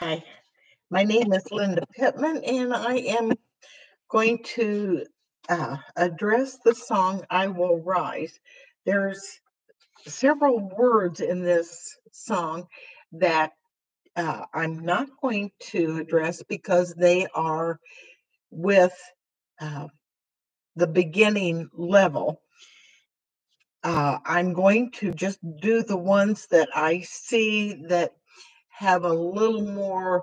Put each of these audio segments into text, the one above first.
Hi, my name is Linda Pitmon, and I am going to uh, address the song I Will Rise. There's several words in this song that uh, I'm not going to address because they are with uh, the beginning level. Uh, I'm going to just do the ones that I see that have a little more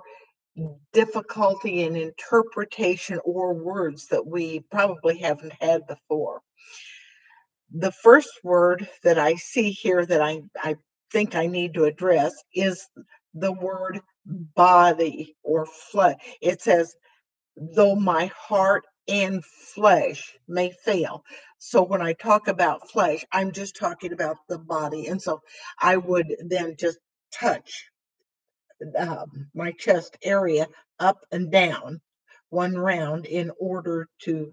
difficulty in interpretation or words that we probably haven't had before. The first word that I see here that I, I think I need to address is the word body or flesh. It says, though my heart and flesh may fail. So when I talk about flesh, I'm just talking about the body. And so I would then just touch um, my chest area up and down one round in order to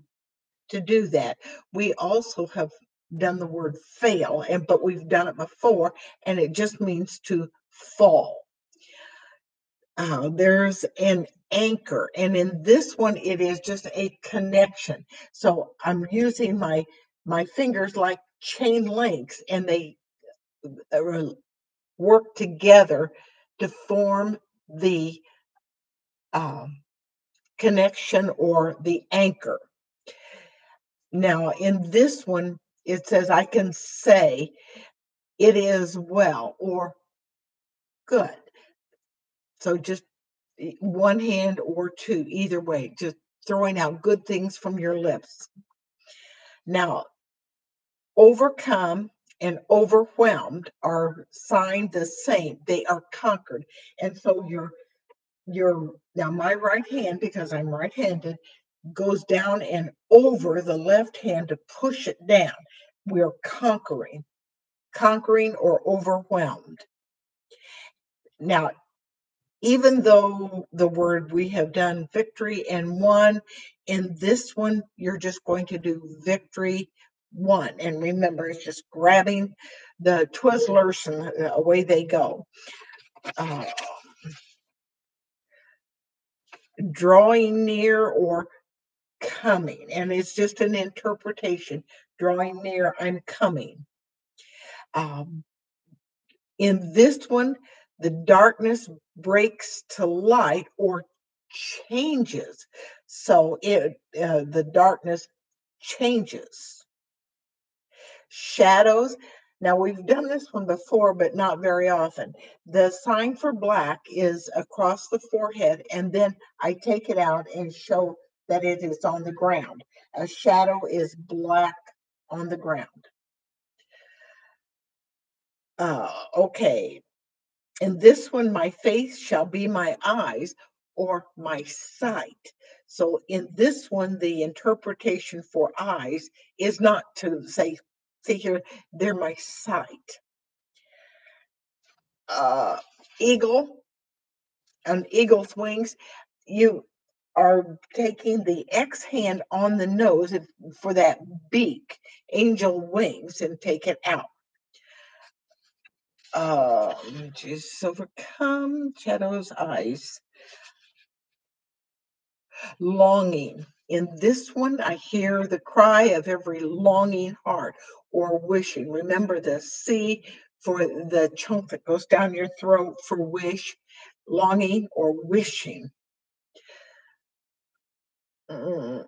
to do that. We also have done the word fail, and but we've done it before, and it just means to fall. Uh, there's an anchor, and in this one, it is just a connection. So I'm using my my fingers like chain links, and they uh, work together to form the um, connection or the anchor. Now, in this one, it says I can say it is well or good. So just one hand or two, either way, just throwing out good things from your lips. Now, overcome and overwhelmed are signed the same. They are conquered. And so your your now my right hand, because I'm right-handed, goes down and over the left hand to push it down. We're conquering, conquering or overwhelmed. Now, even though the word we have done victory and won, in this one, you're just going to do victory one. And remember, it's just grabbing the Twizzlers and away they go. Uh, drawing near or coming. And it's just an interpretation. Drawing near, I'm coming. Um, in this one, the darkness breaks to light or changes. So it uh, the darkness changes shadows. Now, we've done this one before, but not very often. The sign for black is across the forehead, and then I take it out and show that it is on the ground. A shadow is black on the ground. Uh, okay. In this one, my face shall be my eyes or my sight. So in this one, the interpretation for eyes is not to say see here, they're my sight. Uh, eagle, an eagle's wings, you are taking the X hand on the nose for that beak, angel wings, and take it out. Uh, just overcome shadow's eyes. Longing. In this one, I hear the cry of every longing heart or wishing. Remember the C for the chunk that goes down your throat for wish, longing or wishing. And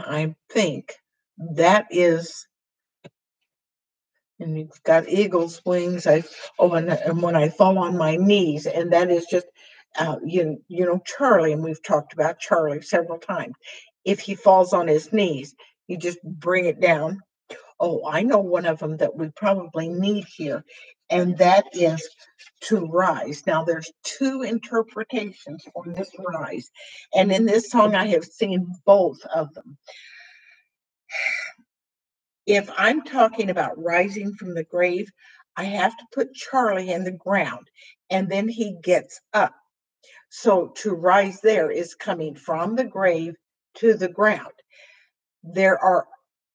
I think that is, and you've got eagle's wings. I oh, and, and when I fall on my knees, and that is just, uh, you you know Charlie, and we've talked about Charlie several times. If he falls on his knees, you just bring it down. Oh, I know one of them that we probably need here, and that is to rise. Now, there's two interpretations for this rise, and in this song, I have seen both of them. If I'm talking about rising from the grave, I have to put Charlie in the ground, and then he gets up. So to rise there is coming from the grave to the ground there are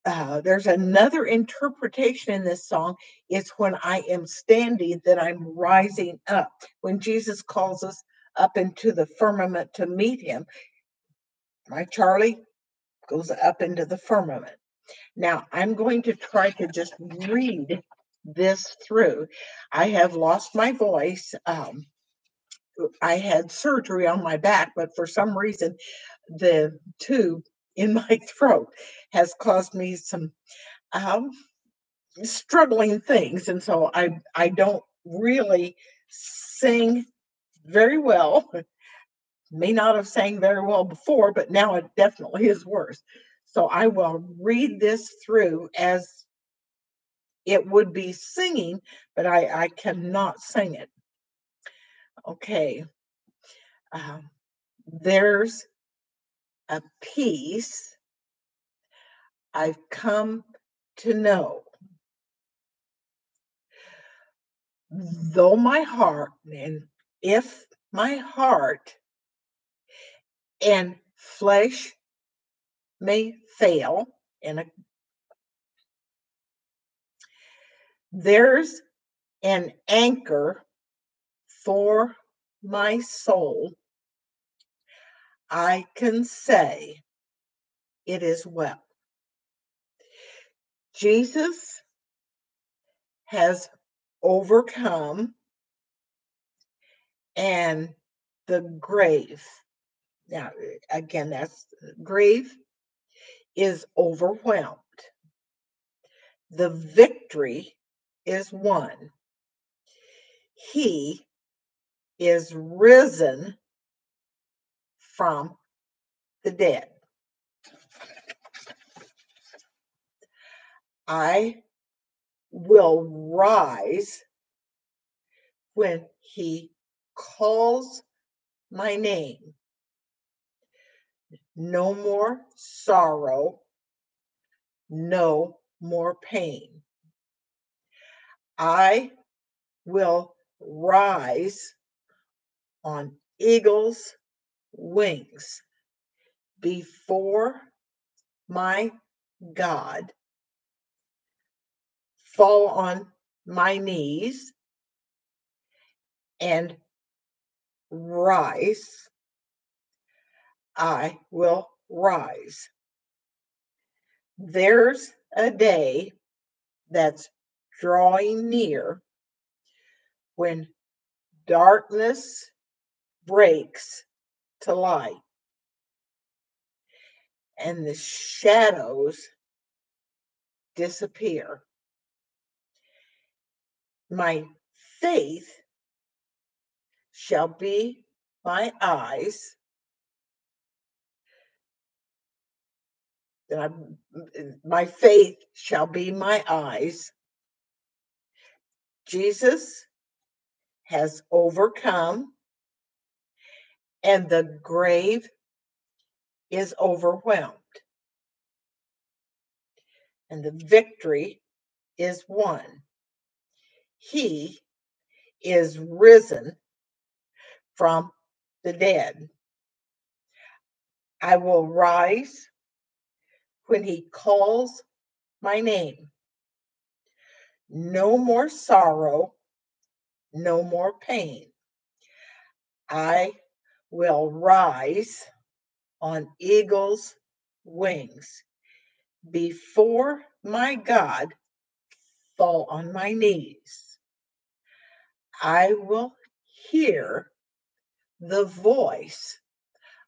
uh, there's another interpretation in this song. It's when I am standing that I'm rising up. When Jesus calls us up into the firmament to meet him, my Charlie goes up into the firmament. Now I'm going to try to just read this through. I have lost my voice. Um, I had surgery on my back, but for some reason, the tube in my throat has caused me some um, struggling things, and so I I don't really sing very well. May not have sang very well before, but now it definitely is worse. So I will read this through as it would be singing, but I, I cannot sing it. Okay. Um, there's a peace I've come to know. Though my heart, and if my heart and flesh may fail, and a, there's an anchor for my soul I can say it is well. Jesus has overcome and the grave. Now, uh, again, that's uh, grave is overwhelmed. The victory is won. He is risen from the dead. I will rise when he calls my name. No more sorrow, no more pain. I will rise on eagle's wings before my God, fall on my knees and rise. I will rise. There's a day that's drawing near when darkness breaks to light. And the shadows disappear. My faith shall be my eyes. That mm, mm, my faith shall be my eyes. Jesus has overcome and the grave is overwhelmed. And the victory is won. He is risen from the dead. I will rise when he calls my name. No more sorrow, no more pain. I will rise on eagle's wings. Before my God, fall on my knees. I will hear the voice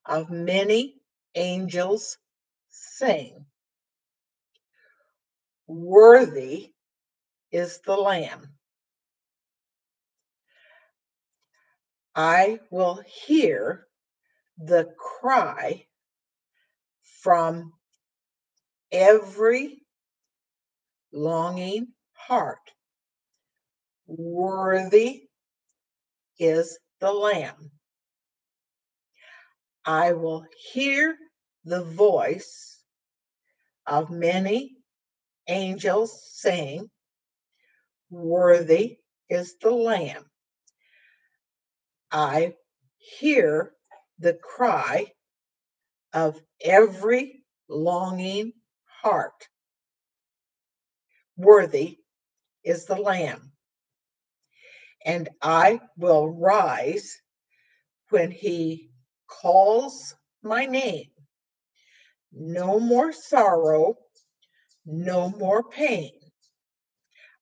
of many angels sing. Worthy is the Lamb. I will hear the cry from every longing heart. Worthy is the Lamb. I will hear the voice of many angels saying, Worthy is the Lamb. I hear the cry of every longing heart. worthy is the Lamb. And I will rise when he calls my name. No more sorrow, no more pain.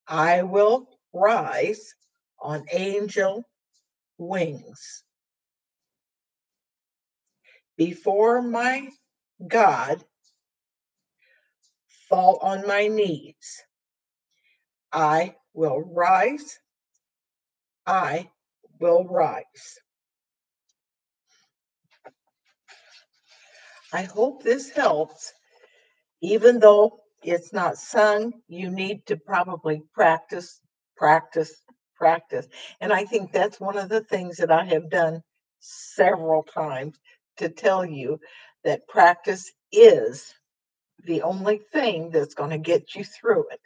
I will rise on angel wings. Before my God, fall on my knees. I will rise. I will rise. I hope this helps. Even though it's not sung, you need to probably practice, practice, practice. And I think that's one of the things that I have done several times to tell you that practice is the only thing that's going to get you through it.